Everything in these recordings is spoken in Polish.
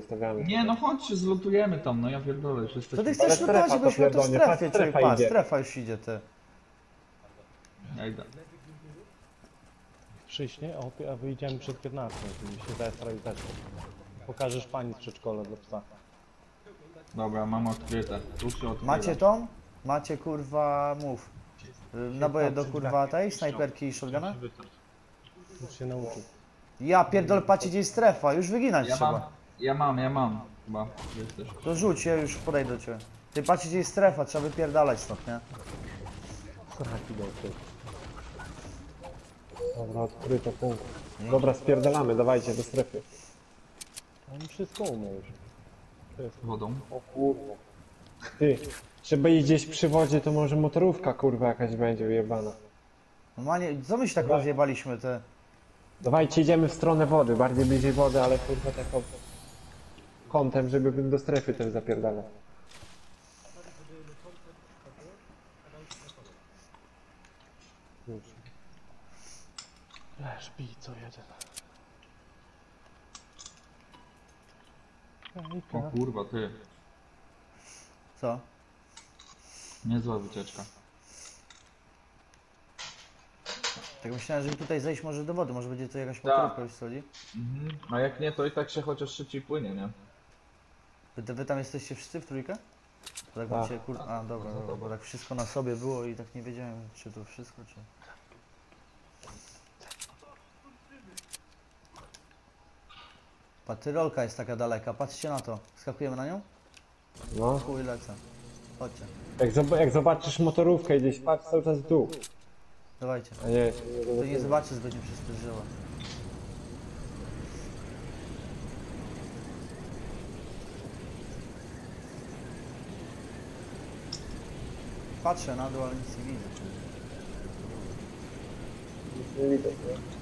Zostawiamy. Nie no chodźcie, zlutujemy tam, no ja pierdolę, Co jesteśmy... ty chcesz strefa lutować, to byśmy tu w pierdolnie, patrz, strefie, strefa człowiek, patrz, idzie. strefa już idzie, ty. Ja idę. Przyśnie, o, ty- a wyjdziemy przed 15, to mi się i też. Pokażesz pani z przedszkola dla psa. Dobra, mam odkryte. Tu się otwiera. Macie tą? Macie kurwa, mów. Y, Naboje do kurwa tej, snajperki i shotguna? Już się nauczył. Ja pierdolę, patrzcie gdzie jest strefa, już wyginać Ja trzeba. Ja mam, ja mam. Chyba, jesteś. To rzuć, ja już podejdę do ciebie. Ty patrzcie gdzie jest strefa, trzeba wypierdalać stąd, nie? Sraki do tyłu. Dobra, odkryto punkt. Dobra, spierdalamy, dawajcie do strefy. On wszystko umie już. To jest Wodą. O kurwa. Ty, trzeba iść gdzieś przy wodzie, to może motorówka kurwa jakaś będzie wyjebana. Normalnie, co my się tak rozjebaliśmy, te... Dawajcie, idziemy w stronę wody, bardziej bliżej wody, ale kurwa taką kątem, żeby do strefy też zapierdalać. już. Leż, bij co jeden. O kurwa, ty. Co? Niezła wycieczka. Tak myślałem, żeby tutaj zejść może do wody, może będzie to jakaś Tak. motorówka już soli. Mhm. A jak nie, to i tak się chociaż szybciej płynie, nie? Wy, wy tam jesteście wszyscy w trójkę? Bo tak Tak. macie kur... A, dobra, dobra, bo tak wszystko na sobie było i tak nie wiedziałem, czy to wszystko, czy... Patyrolka jest taka daleka, patrzcie na to. Skakujemy na nią? No, Chuj lecę. Chodźcie, jak, zob jak zobaczysz motorówkę gdzieś, patrz cały czas w dół. dawajcie. A nie, To nie zobaczy, będzie przez te. Patrzę na dół, ale nic nie widzę. nic nie widać, nie?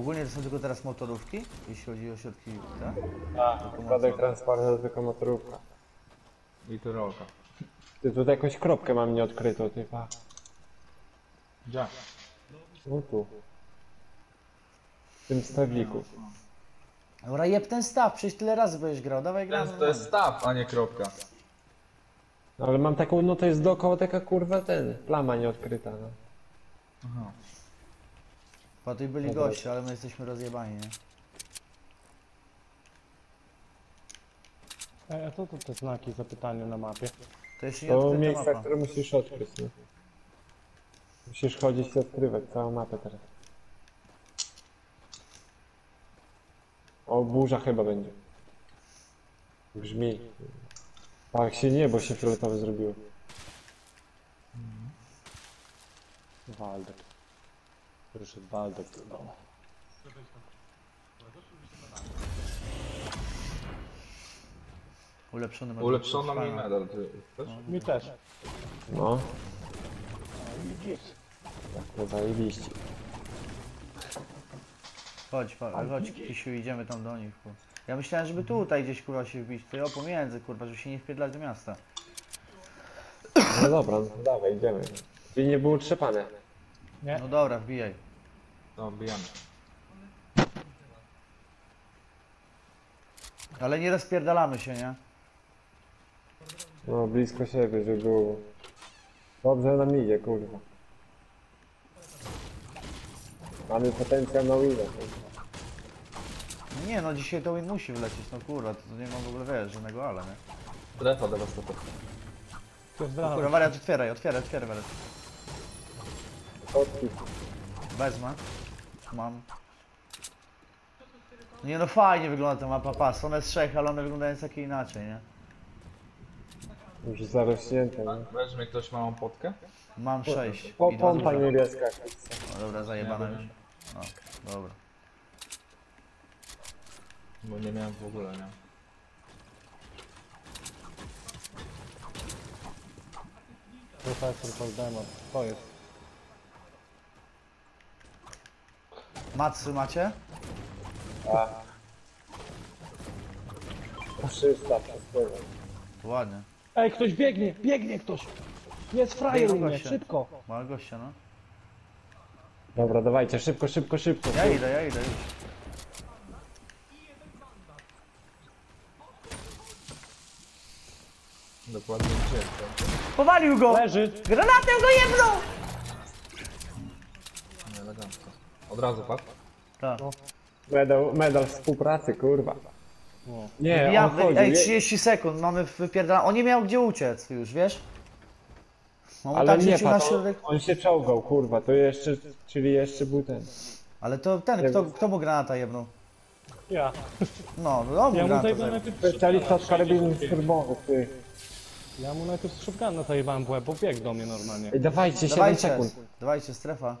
Ogólnie to są tylko teraz motorówki, jeśli chodzi o środki, tak? Tak, środek transportu, tylko motorówka. I tyrolka. Ty tutaj jakąś kropkę mam nieodkrytą, ty pa. Gdzie? No tu. W tym stawiku. Dobra, jeb ten staw, przecież tyle razy będziesz grał, dawaj gramy. To, to jest staw, a nie kropka. No, ale mam taką, no to jest dookoła taka kurwa ten, plama nieodkryta, no. Aha. Bo tutaj byli Dobra. goście, ale my jesteśmy rozjebani, nie? Ej, a co to te znaki zapytania na mapie? To jeszcze nie To odkryta miejsca, mapa. które musisz odkryć, no. Musisz chodzić i odkrywać całą mapę teraz. Burza chyba będzie. Brzmi. A jak się niebo się fioletowe zrobiło. Waldek. Wyszedł Waldek do domu. Ulepszony medal. Ulepszono mi medal, ty. Chcesz? Mi też. No, Widzisz? tak, no zajebiście. Chodź, chodź, Kisiu, idziemy tam do nich. Kur. Ja myślałem, żeby tutaj gdzieś kurwa się wbić, to ja pomiędzy, kurwa, żeby się nie wpierdlać do miasta. No dobra, no dawaj, idziemy. Czyli nie było trzepane. Nie? No dobra, wbijaj. To bijemy. Ale nie rozpierdalamy się, nie? No, blisko siebie, żeby było. Dobrze nam idzie, kurwa. Mamy potencjał na winę. No Nie no, dzisiaj to win musi wlecieć, no kurwa, to nie ma w ogóle, wiesz, żadnego ale, nie? Strefa dewastator. To jest No kurwa, wariat, otwieraj, otwieraj, otwieraj, wariat. Kotki. Wezmę. Mam. Nie no, fajnie wygląda ta mapa, pas, one z trzech, ale one wyglądają takie inaczej, nie? Już zarośnięte, nie? Weźmie ktoś małą potkę? Mam sześć. Po, I dwa pompa duże. niebieska. Dobra, zajebane już. No, dobra. Bo nie miałem w ogóle, nie? Profesor Voldemort. To jest. Matsy macie? 300 przez płynę. Ładnie. Ej, ktoś biegnie! Biegnie ktoś! Jest frajer u mnie, goście. szybko! Małe gościa, no. Dobra, dawajcie, szybko, szybko, szybko. Ja idę, ja idę już. Dokładnie gdzie? Powalił go! Leży! Granatem go! Nie, elegancko. Od razu padł. Tak. Medal, medal współpracy, kurwa. Nie, Ja, on chodzi. ej, je- 30 sekund, mamy wypierdala. On nie miał gdzie uciec już, wiesz? On Ale tak nie rzucił na patrz, środek. on się czołgał, kurwa, to jeszcze, czyli jeszcze był ten. Ale to ten, kto, kto mu granata jebnął? Ja. No, no on mu Ja mu granata zajebałem najpierw Specjalista od 60. skurbowych, ty. Ja mu najpierw z shotguna zajebałem w łeb, bo biegł do mnie normalnie. Ej, dawajcie, 7 Dawajcie, sekund. dawajcie, strefa.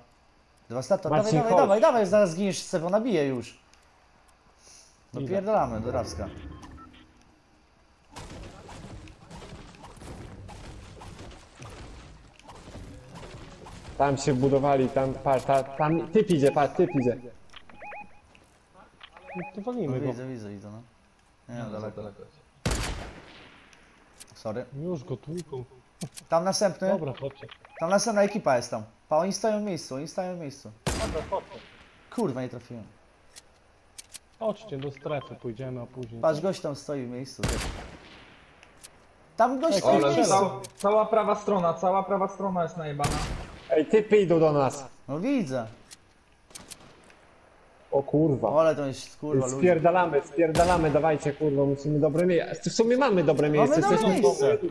Devastator, dawaj, Marcin, dawaj, chodź. dawaj, dawaj, zaraz zginiesz z sebą, nabiję już. Dopierdalamy do Rawska. Tam się budowali, tam, patrz, ta, tam, typ idzie, patrz, typ idzie. No to No, walimy go. widzę, widzę, widzę, no. Nie, no, daleko. daleko. Sorry. Już go tłuką. Tam następny, Dobra, chodźcie. tam następna ekipa jest tam. Pa, oni stoją w miejscu, oni stoją w miejscu. Dobra, chodźcie. Kurwa, nie trafiłem. Chodźcie do strefy, pójdziemy, a później... Patrz, gość tam stoi w miejscu. Ty. Tam gość stoi w Ale miejscu. cała, cała prawa strona, cała prawa strona jest najebana. Ej, typy idą do nas. No widzę. O kurwa. Ale to jest kurwa ludzi. Spierdalamy, spierdalamy, dawajcie, kurwa, musimy dobre miejsce. W sumie mamy dobre miejsce, dobre jesteśmy w miejsce. dobrej-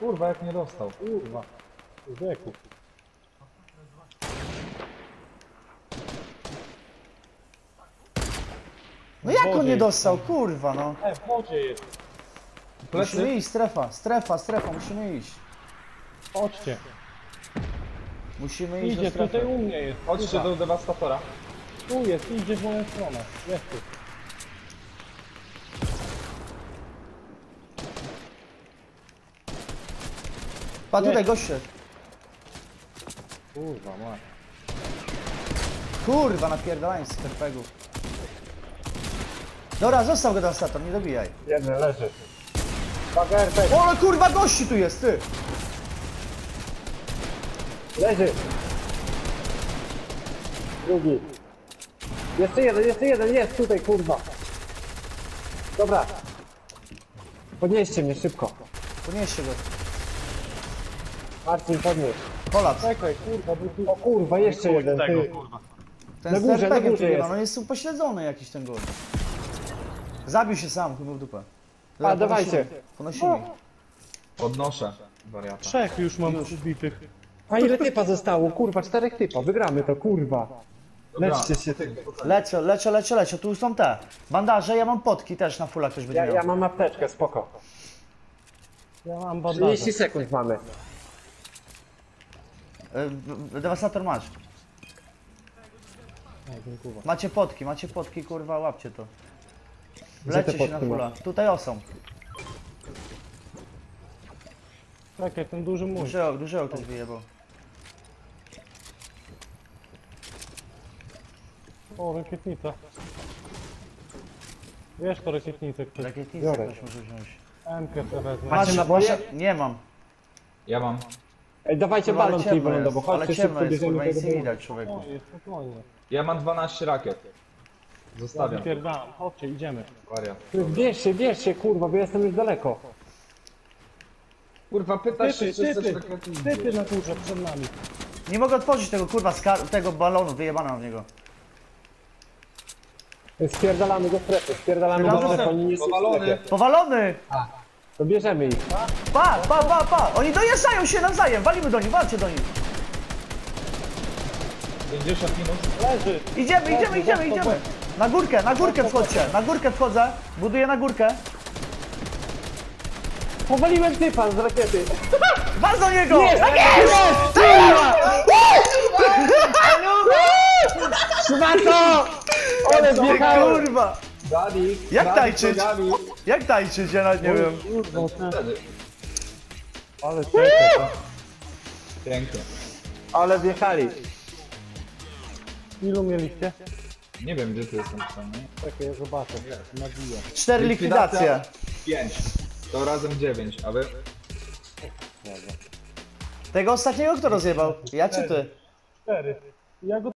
Kurwa, jak nie dostał. Kurwa. Wieku. No jak on nie dostał? Kurwa, no. E, w wodzie jest. Musimy iść, strefa, strefa, strefa, musimy iść. Chodźcie. Musimy iść do Idzie, strefy. tutaj u mnie jest. Chodźcie Kurwa. do dewastatora. Tu jest, idzie w moją stronę. Jest tu. Pa tutaj goście. Kurwa, ma. Kurwa, napierdalań z perfegów. Dobra, został go devastator, nie dobijaj. Jeden leży. Bagertek, O, ale kurwa, gości tu jest, ty! Leży. Drugi. Jeszcze jeden, jeszcze jeden, jest tutaj, kurwa. Dobra. Podnieście mnie szybko. Podnieście go. Marcin, podnieś. Kolaps. Czekaj, kurwa, bo tu... O kurwa, jeszcze jeden, ty. Ten Na górze, na górze tu nie ma, jest. no jest upośledzony jakiś ten gość. Zabił się sam, chyba w dupę. A, dawajcie. Ponosimy. Podnoszę. Wariata. Trzech już mam ubitych. A ile typa zostało? Kurwa, czterech typa. Wygramy to, kurwa. Leczcie się. Ty. Lecę, lecę, lecę, lecę, tu są te. Bandaże, ja mam potki też na fulla ktoś będzie Ja, miał. ja mam apteczkę, spoko. Ja mam bandaże. 30 sekund mamy. Y, w- Devastator masz. O, dziękuję. Macie potki, macie potki, kurwa, łapcie to. Gdzie te Lecie się na potki fulla. Tutaj osą. Czekaj, ten duży mój. Dużego, dużego ktoś wyjebał. O, rakietnica. Wiesz to rakietnicę ktoś. Rakietnicę Biorę. ktoś może wziąć. Emkę sobie wezmę. Macie naboje? Nie mam. Ja mam. Ej, dawajcie Kurwa, ale balon ciemno Cleveland, bo jest, ale chodźcie ciemno szybko, jest, kurwa, bierzemy nic tego nie widać, człowieku. O, jest spokojnie. Ja mam 12 rakiet. Ja Zostawiam. wypierdalam. Chodźcie, idziemy. Wariat. Bierz się, bierz się, kurwa, bo ja jestem już daleko. Kurwa, pytasz się, Typy, czy chcesz typy, na górze przed nami. Nie mogę otworzyć tego kurwa skar- tego balonu, wyjebana w niego. Spierdalamy do strefy, spierdalamy do Spierdalamy strefy, oni nie są w Powalony. strefie. Powalony! To bierzemy ich. Pa, pa, pa, pa! Oni dojeżdżają się nawzajem, walimy do nich, walcie do nich. 50 minut. Leży. Idziemy, idziemy, idziemy, idziemy. Na górkę, na górkę wchodźcie, na górkę wchodzę, buduję na górkę. Powaliłem typa z rakiety. Wal do niego! Tak Szmato! Ale jest! wjechałem! Kurwa! Jak tańczyć? Jak tańczyć, ja nawet nie wiem. Wtedy. Ale. Pięknie. Ale wjechali. Ilu mieliście? Nie wiem, gdzie ty jesteś tam, nie? Czekaj, ja zobaczę. Nabiję. Cztery likwidacje. 5. To razem 9, a wy? Tego ostatniego kto rozjebał? Ja czy ty? Cztery. Ja go